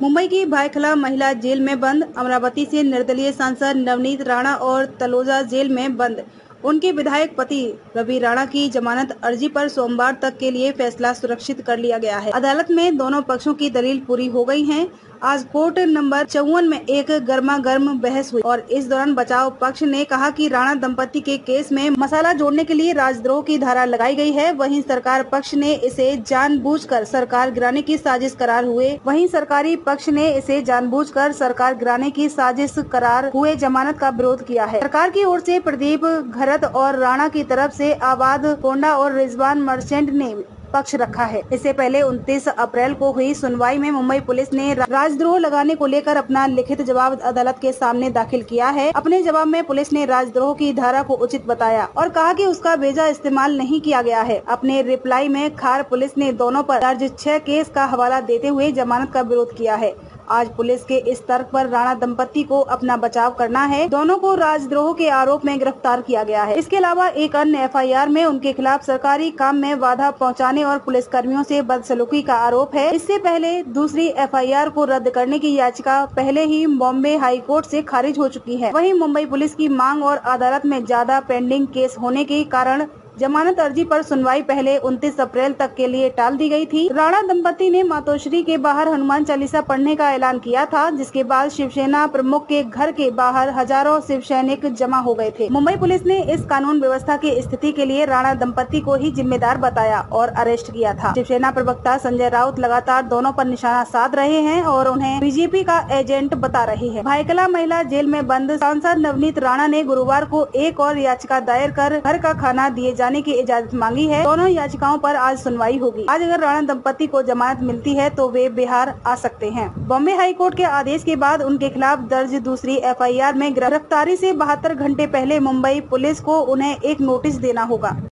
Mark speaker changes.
Speaker 1: मुंबई की भाईखला महिला जेल में बंद, अमरावती से निर्दलीय सांसद नवनीत राणा और तलोजा जेल में बंद। उनके विधायक पति रवि राणा की जमानत अर्जी पर सोमवार तक के लिए फैसला सुरक्षित कर लिया गया है। अदालत में दोनों पक्षों की दलील पूरी हो गई है। आज कोर्ट नंबर चौवन में एक गर्मा गर्म बहस हुई और इस दौरान बचाव पक्ष ने कहा कि राणा दंपति के केस में मसाला जोड़ने के लिए राजद्रोह की धारा लगाई गई है। वहीं सरकार पक्ष ने इसे जानबूझकर सरकार गिराने की साजिश करार हुए। वहीं सरकारी पक्ष ने इसे जानबूझकर सरकार गिराने की साजिश करार हुए जमानत का विरोध किया है। सरकार की ओर से प्रदीप घरत और राणा की तरफ़ से आबाद कोंडा और रिजवान मर्चेंट ने पक्ष रखा है। इससे पहले 29 अप्रैल को हुई सुनवाई में मुंबई पुलिस ने राजद्रोह लगाने को लेकर अपना लिखित जवाब अदालत के सामने दाखिल किया है। अपने जवाब में पुलिस ने राजद्रोह की धारा को उचित बताया और कहा कि उसका बेजा इस्तेमाल नहीं किया गया है। अपने रिप्लाई में खार पुलिस ने दोनों आरोप दर्ज छह केस का हवाला देते हुए जमानत का विरोध किया है। आज पुलिस के इस तर्क पर राणा दंपति को अपना बचाव करना है। दोनों को राजद्रोह के आरोप में गिरफ़्तार किया गया है। इसके अलावा एक अन्य एफआईआर में उनके खिलाफ सरकारी काम में बाधा पहुँचाने और पुलिस कर्मियों ऐसी बदसलूकी का आरोप है। इससे पहले दूसरी एफआईआर को रद्द करने की याचिका पहले ही बॉम्बे हाई कोर्ट से खारिज हो चुकी है। वही मुंबई पुलिस की मांग और अदालत में ज़्यादा पेंडिंग केस होने के कारण जमानत अर्जी पर सुनवाई पहले 29 अप्रैल तक के लिए टाल दी गई थी। राणा दंपति ने मातोश्री के बाहर हनुमान चालीसा पढ़ने का ऐलान किया था, जिसके बाद शिवसेना प्रमुख के घर के बाहर हज़ारों शिव सैनिक जमा हो गए थे। मुंबई पुलिस ने इस कानून व्यवस्था की स्थिति के लिए राणा दंपति को ही जिम्मेदार बताया और अरेस्ट किया था। शिवसेना प्रवक्ता संजय राउत लगातार दोनों पर निशाना साध रहे हैं और उन्हें बीजेपी का एजेंट बता रही है। भाईकला महिला जेल में बंद सांसद नवनीत राणा ने गुरुवार को एक और याचिका दायर कर घर का खाना दिए जाने जाने की इजाज़त मांगी है। दोनों याचिकाओं पर आज सुनवाई होगी। आज अगर राणा दंपति को जमानत मिलती है तो वे बिहार आ सकते हैं। बॉम्बे हाई कोर्ट के आदेश के बाद उनके खिलाफ दर्ज दूसरी एफआईआर में गिरफ्तारी से बहत्तर घंटे पहले मुंबई पुलिस को उन्हें एक नोटिस देना होगा।